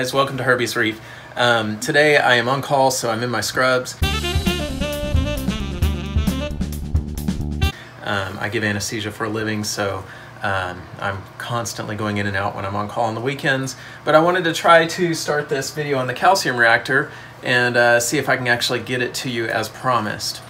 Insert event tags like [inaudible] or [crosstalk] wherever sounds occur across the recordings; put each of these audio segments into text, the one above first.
Guys, welcome to Herby's Reef. Um, today I am on call, so I'm in my scrubs. Um, I give anesthesia for a living, so um, I'm constantly going in and out when I'm on call on the weekends. But I wanted to try to start this video on the calcium reactor and uh, see if I can actually get it to you as promised.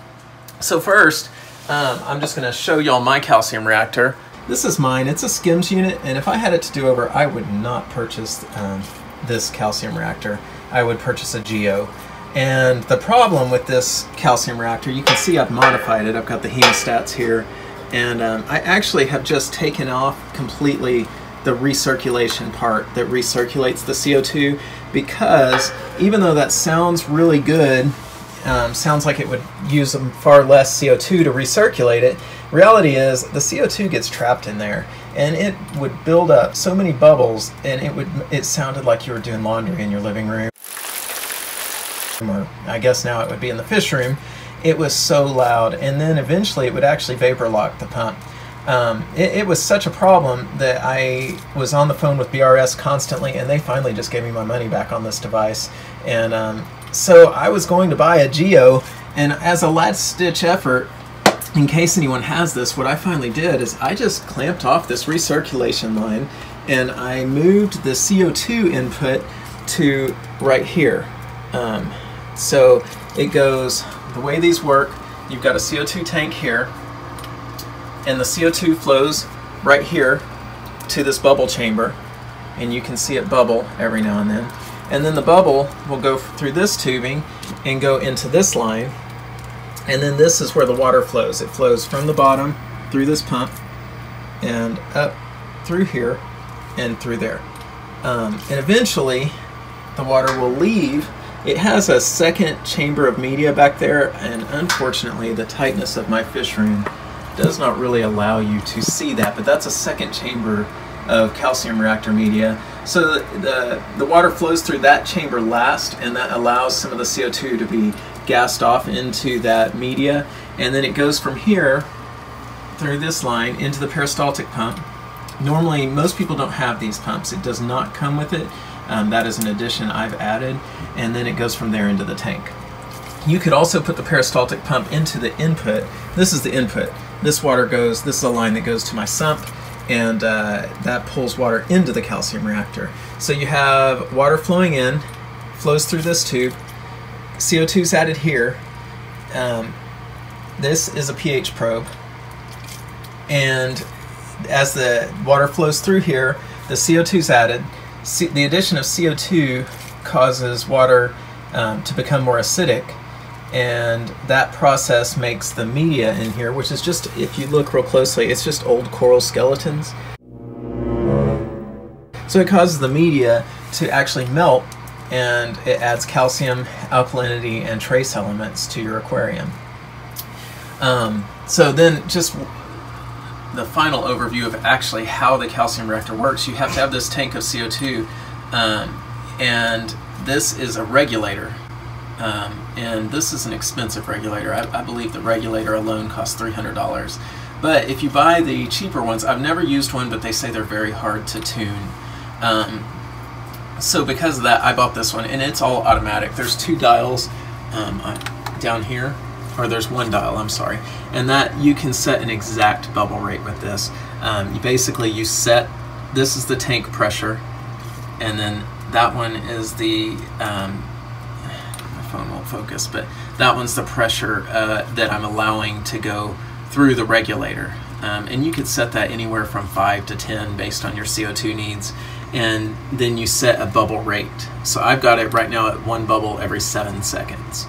So first, um, I'm just going to show y'all my calcium reactor. This is mine. It's a Skimz unit, and if I had it to do over, I would not purchase um, this calcium reactor. I would purchase a Geo. And the problem with this calcium reactor, you can see I've modified it. I've got the hemostats here. And um, I actually have just taken off completely the recirculation part that recirculates the CO2 because even though that sounds really good, um, sounds like it would use far less CO2 to recirculate it, reality is the CO2 gets trapped in there and it would build up so many bubbles and it would it sounded like you were doing laundry in your living room. Or I guess now it would be in the fish room. It was so loud and then eventually it would actually vapor lock the pump. Um, it, it, was such a problem that I was on the phone with BRS constantly and they finally just gave me my money back on this device. And um, so I was going to buy a Geo and as a last ditch effort in case anyone has this, what I finally did is I just clamped off this recirculation line and I moved the CO2 input to right here. Um, so it goes, the way these work, you've got a CO2 tank here and the CO2 flows right here to this bubble chamber and you can see it bubble every now and then. And then the bubble will go through this tubing and go into this line and then this is where the water flows. It flows from the bottom through this pump and up through here and through there. Um, and eventually the water will leave. It has a second chamber of media back there and unfortunately the tightness of my fish room does not really allow you to see that, but that's a second chamber of calcium reactor media. So the, the, the water flows through that chamber last and that allows some of the CO2 to be gassed off into that media and then it goes from here through this line into the peristaltic pump. Normally most people don't have these pumps. It does not come with it. Um, that is an addition I've added and then it goes from there into the tank. You could also put the peristaltic pump into the input. This is the input. This water goes, this is a line that goes to my sump and uh, that pulls water into the calcium reactor. So you have water flowing in, flows through this tube, CO2 is added here. Um, this is a pH probe. And as the water flows through here, the CO2 is added. C the addition of CO2 causes water um, to become more acidic and that process makes the media in here, which is just, if you look real closely, it's just old coral skeletons. So it causes the media to actually melt and it adds calcium, alkalinity, and trace elements to your aquarium. Um, so then just the final overview of actually how the calcium reactor works, you have to have this tank of CO2 um, and this is a regulator um, and this is an expensive regulator. I, I believe the regulator alone costs $300. But if you buy the cheaper ones, I've never used one, but they say they're very hard to tune. Um, so because of that, I bought this one, and it's all automatic. There's two dials um, down here, or there's one dial, I'm sorry, and that you can set an exact bubble rate with this. Um, you basically, you set, this is the tank pressure, and then that one is the, um, my phone won't focus, but that one's the pressure uh, that I'm allowing to go through the regulator. Um, and you could set that anywhere from 5 to 10 based on your CO2 needs and then you set a bubble rate. So I've got it right now at one bubble every seven seconds.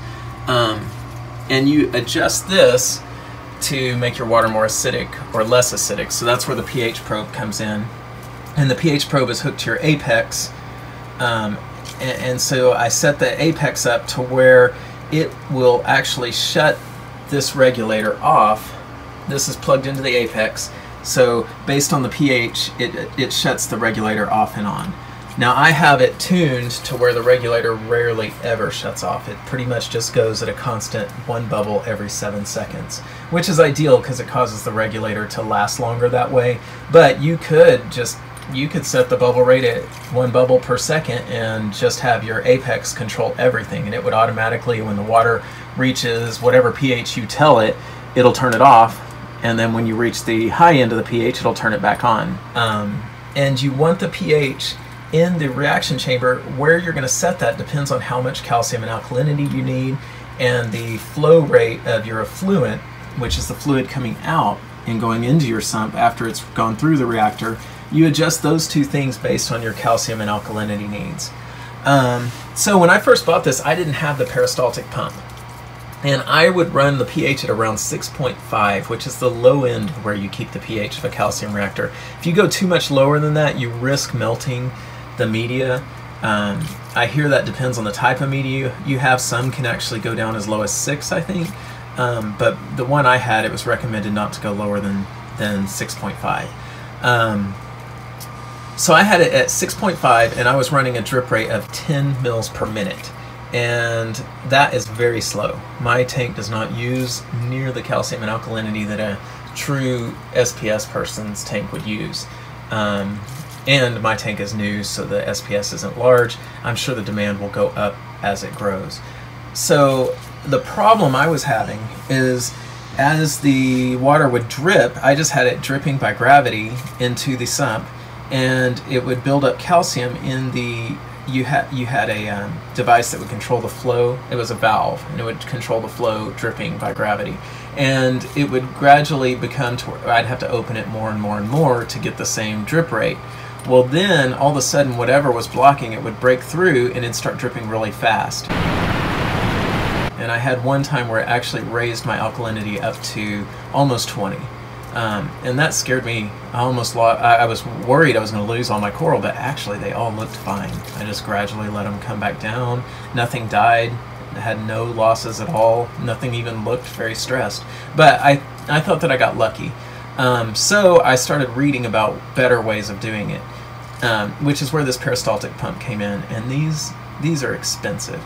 Um, and you adjust this to make your water more acidic or less acidic. So that's where the pH probe comes in. And the pH probe is hooked to your apex. Um, and, and so I set the apex up to where it will actually shut this regulator off. This is plugged into the apex so based on the pH, it, it shuts the regulator off and on. Now I have it tuned to where the regulator rarely ever shuts off. It pretty much just goes at a constant one bubble every seven seconds, which is ideal because it causes the regulator to last longer that way. But you could just you could set the bubble rate at one bubble per second and just have your apex control everything and it would automatically when the water reaches whatever pH you tell it it'll turn it off and then when you reach the high end of the pH it'll turn it back on um, and you want the pH in the reaction chamber where you're going to set that depends on how much calcium and alkalinity you need and the flow rate of your effluent which is the fluid coming out and going into your sump after it's gone through the reactor you adjust those two things based on your calcium and alkalinity needs. Um, so when I first bought this, I didn't have the peristaltic pump. And I would run the pH at around 6.5, which is the low end where you keep the pH of a calcium reactor. If you go too much lower than that, you risk melting the media. Um, I hear that depends on the type of media you have. Some can actually go down as low as 6, I think. Um, but the one I had, it was recommended not to go lower than, than 6.5. Um, so I had it at 6.5 and I was running a drip rate of 10 mils per minute. And that is very slow. My tank does not use near the calcium and alkalinity that a true SPS person's tank would use. Um, and my tank is new, so the SPS isn't large. I'm sure the demand will go up as it grows. So the problem I was having is as the water would drip, I just had it dripping by gravity into the sump and it would build up calcium in the you had you had a um, device that would control the flow. It was a valve, and it would control the flow dripping by gravity, and it would gradually become to I'd have to open it more and more and more to get the same drip rate. Well, then all of a sudden, whatever was blocking it would break through, and it'd start dripping really fast. And I had one time where it actually raised my alkalinity up to almost 20. Um, and that scared me. I almost lost, I, I was worried I was going to lose all my coral, but actually they all looked fine. I just gradually let them come back down. Nothing died. Had no losses at all. Nothing even looked very stressed. But I, I thought that I got lucky. Um, so I started reading about better ways of doing it, um, which is where this peristaltic pump came in. And these these are expensive.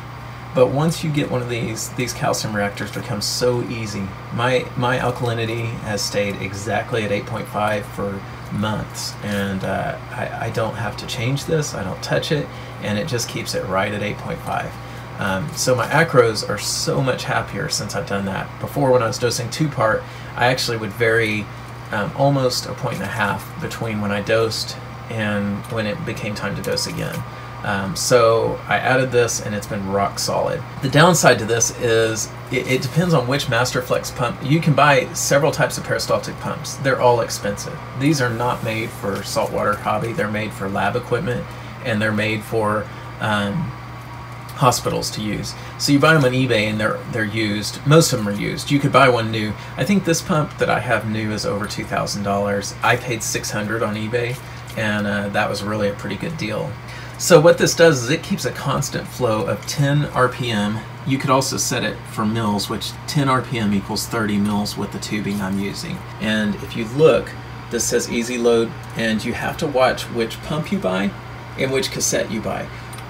But once you get one of these, these calcium reactors become so easy. My, my alkalinity has stayed exactly at 8.5 for months, and uh, I, I, don't have to change this, I don't touch it, and it just keeps it right at 8.5. Um, so my acros are so much happier since I've done that. Before when I was dosing two part, I actually would vary um, almost a point and a half between when I dosed and when it became time to dose again. Um, so I added this and it's been rock solid. The downside to this is it, it, depends on which Masterflex pump. You can buy several types of peristaltic pumps. They're all expensive. These are not made for saltwater hobby. They're made for lab equipment and they're made for um, hospitals to use. So you buy them on eBay and they're they're used. Most of them are used. You could buy one new. I think this pump that I have new is over two thousand dollars. I paid six hundred on eBay, and uh, that was really a pretty good deal. So what this does is it keeps a constant flow of 10 RPM. You could also set it for mils, which 10 RPM equals 30 mils with the tubing I'm using. And if you look, this says easy load, and you have to watch which pump you buy and which cassette you buy.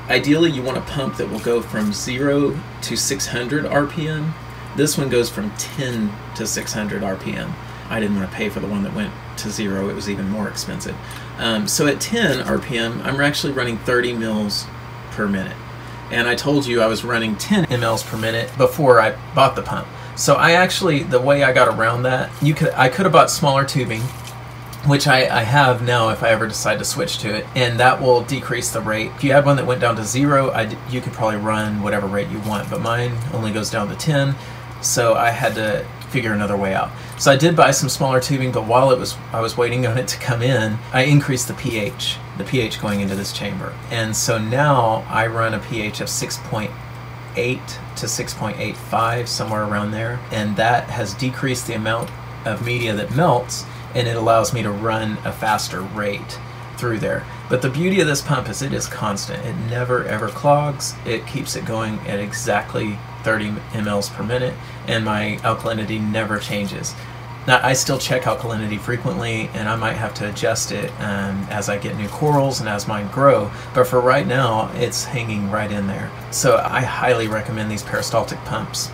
Ideally, you want a pump that will go from 0 to 600 RPM. This one goes from 10 to 600 RPM. I didn't want to pay for the one that went to zero, it was even more expensive. Um, so at 10 RPM, I'm actually running 30 mils per minute. And I told you I was running 10 mLs per minute before I bought the pump. So I actually, the way I got around that, you could I could have bought smaller tubing, which I, I have now if I ever decide to switch to it, and that will decrease the rate. If you had one that went down to zero, I, you could probably run whatever rate you want, but mine only goes down to 10, so I had to figure another way out. So I did buy some smaller tubing, but while it was I was waiting on it to come in, I increased the pH, the pH going into this chamber. And so now I run a pH of 6.8 to 6.85, somewhere around there. And that has decreased the amount of media that melts, and it allows me to run a faster rate through there. But the beauty of this pump is it is constant. It never ever clogs. It keeps it going at exactly 30 mLs per minute, and my alkalinity never changes. Now, I still check alkalinity frequently, and I might have to adjust it um, as I get new corals and as mine grow, but for right now, it's hanging right in there. So I highly recommend these peristaltic pumps.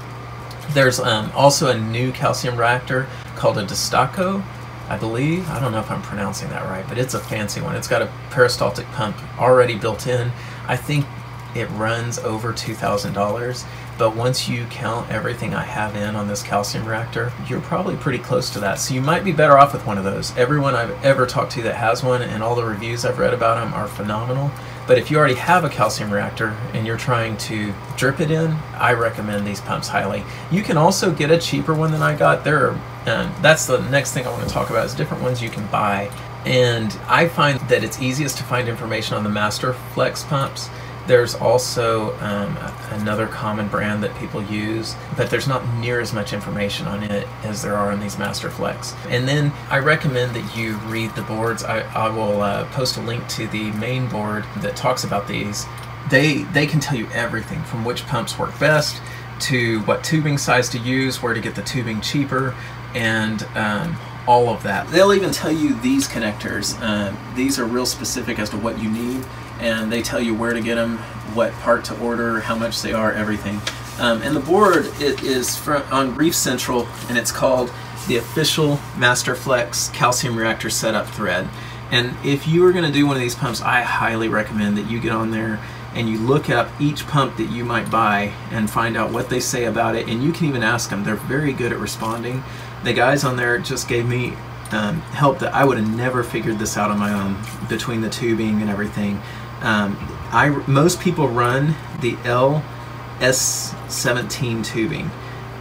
There's um, also a new calcium reactor called a Dastaco. I believe. I don't know if I'm pronouncing that right, but it's a fancy one. It's got a peristaltic pump already built in. I think it runs over $2,000. But once you count everything I have in on this calcium reactor, you're probably pretty close to that. So you might be better off with one of those. Everyone I've ever talked to that has one and all the reviews I've read about them are phenomenal. But if you already have a calcium reactor and you're trying to drip it in, I recommend these pumps highly. You can also get a cheaper one than I got. There are, um, that's the next thing I want to talk about is different ones you can buy. And I find that it's easiest to find information on the Master Flex pumps there's also um, another common brand that people use, but there's not near as much information on it as there are on these Masterflex. And then I recommend that you read the boards. I, I will uh, post a link to the main board that talks about these. They, they can tell you everything from which pumps work best to what tubing size to use, where to get the tubing cheaper, and um, all of that. They'll even tell you these connectors. Uh, these are real specific as to what you need and they tell you where to get them, what part to order, how much they are, everything. Um, and the board it is from, on Reef Central, and it's called the official Masterflex calcium reactor setup thread. And if you are going to do one of these pumps, I highly recommend that you get on there and you look up each pump that you might buy and find out what they say about it. And you can even ask them. They're very good at responding. The guys on there just gave me um, help that I would have never figured this out on my own between the tubing and everything. Um, I most people run the LS17 tubing,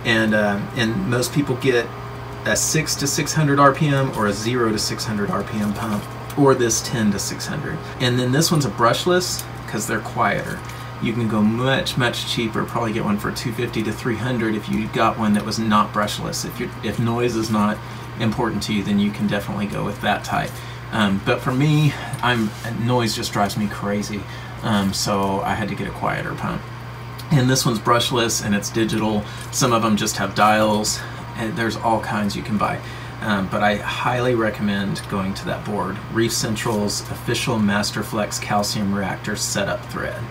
and uh, and most people get a six to 600 RPM or a zero to 600 RPM pump, or this 10 to 600. And then this one's a brushless because they're quieter. You can go much much cheaper. Probably get one for 250 to 300 if you got one that was not brushless. If you if noise is not important to you, then you can definitely go with that type. Um, but for me, I'm noise just drives me crazy, um, so I had to get a quieter pump. And this one's brushless and it's digital. Some of them just have dials. And there's all kinds you can buy. Um, but I highly recommend going to that board, Reef Central's official Masterflex calcium reactor setup thread.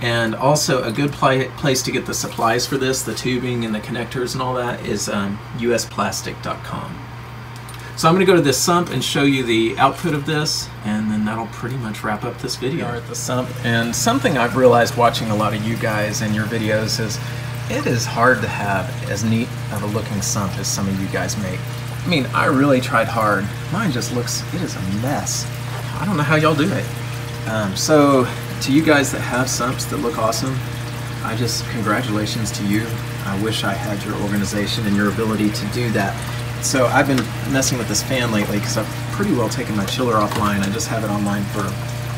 And also a good pl place to get the supplies for this, the tubing and the connectors and all that, is um, usplastic.com. So I'm going to go to this sump and show you the output of this, and then that'll pretty much wrap up this video. We are at the sump, and something I've realized watching a lot of you guys and your videos is it is hard to have as neat of a looking sump as some of you guys make. I mean, I really tried hard. Mine just looks, it is a mess. I don't know how y'all do it. Um, so, to you guys that have sumps that look awesome, I just, congratulations to you. I wish I had your organization and your ability to do that. So I've been messing with this fan lately because I've pretty well taken my chiller offline. I just have it online for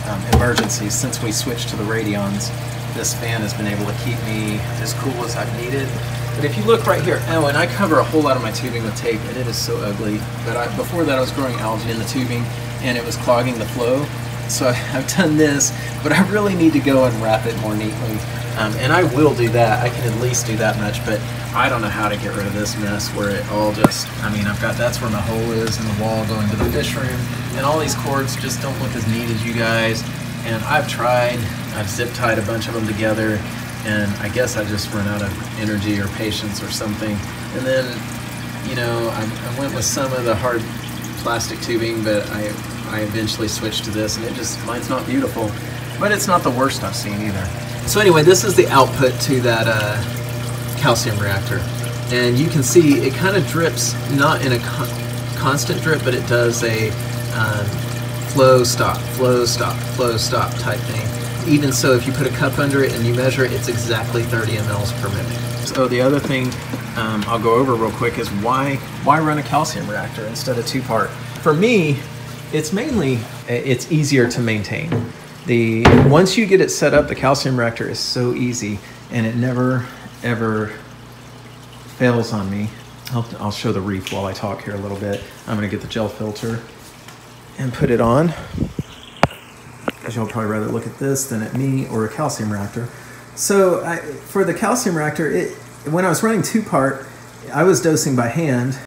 um, emergencies. Since we switched to the Radions, this fan has been able to keep me as cool as I've needed. But if you look right here, oh, and I cover a whole lot of my tubing with tape, and it is so ugly. But I, before that, I was growing algae in the tubing, and it was clogging the flow. So [laughs] I've done this, but I really need to go and wrap it more neatly. Um, and I will do that. I can at least do that much, but I don't know how to get rid of this mess where it all just, I mean, I've got, that's where my hole is in the wall going to the fish room, and all these cords just don't look as neat as you guys, and I've tried, I've zip tied a bunch of them together, and I guess I just run out of energy or patience or something, and then, you know, I, I went with some of the hard plastic tubing, but I, I eventually switched to this, and it just, mine's not beautiful, but it's not the worst I've seen either. So anyway, this is the output to that, uh, calcium reactor. And you can see it kind of drips, not in a con constant drip, but it does a um, flow stop, flow stop, flow stop type thing. Even so, if you put a cup under it and you measure it, it's exactly 30 mLs per minute. So the other thing um, I'll go over real quick is why why run a calcium reactor instead of two-part? For me, it's mainly it's easier to maintain. The once you get it set up, the calcium reactor is so easy, and it never ever fails on me, I'll, I'll show the reef while I talk here a little bit. I'm going to get the gel filter and put it on. Because you'll probably rather look at this than at me or a calcium reactor. So I, for the calcium reactor, it, when I was running two part, I was dosing by hand